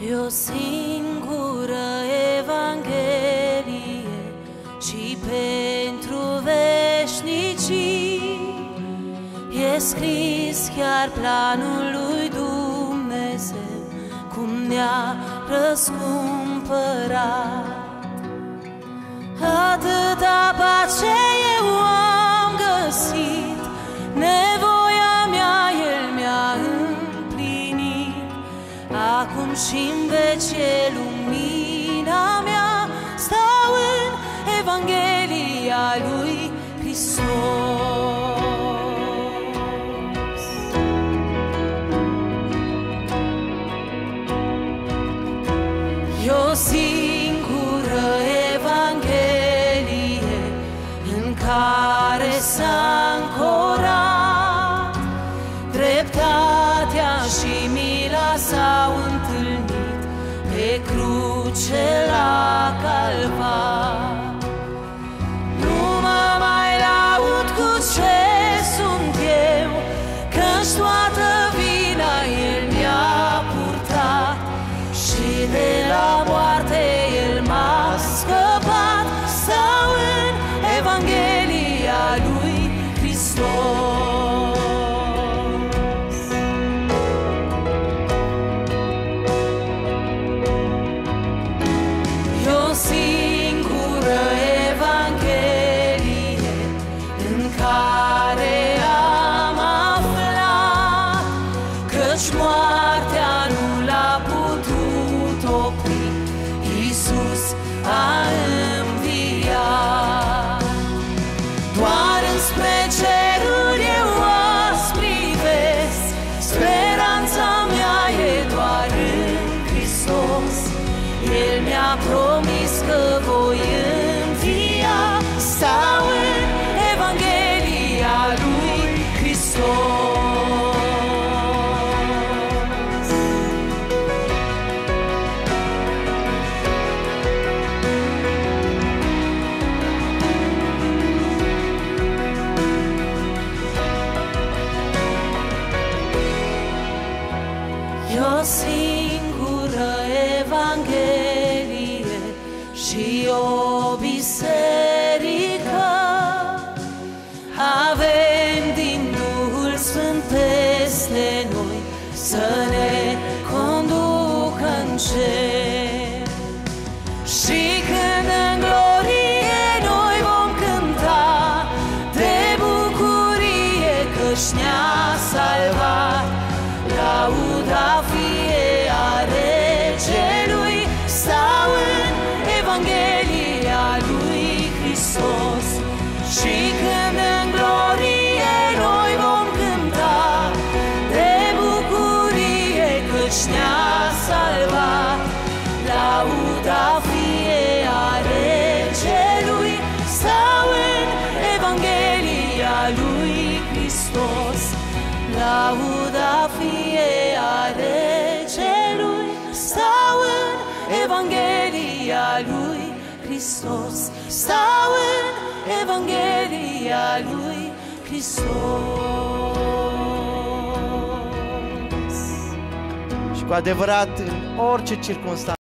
E o singură Evanghelie și pentru veșnicii. E scris chiar planul lui Dumnezeu Cum ne-a răscumpărat. Atâta Acum și în vece lumina mea Stau în Evanghelia lui Hristos. E o singură Evanghelie în care s-a mila s-au întâlnit pe cruce la calvar. Nu mă mai laud cu ce sunt eu, Căci toată vina El mi-a purtat Și de la moarte El m-a scăpat Stau în Evanghelia lui Hristos a înviat. Doar înspre ceruri Evanghelie și o biserică. Avem din Duhul Sfânt peste noi să ne conducă în cer. Și când în glorie noi vom cânta de bucurie că-și Hristos. Și când în glorie noi vom cânta de bucurie că-și ne-a salvat, lauda fie a regelui, stau în Evanghelia lui Hristos. Lauda fie a regelui, stau în Evanghelia lui Hristos. Stau în Evanghelia lui Hristos. Și cu adevărat, în orice circunstanță,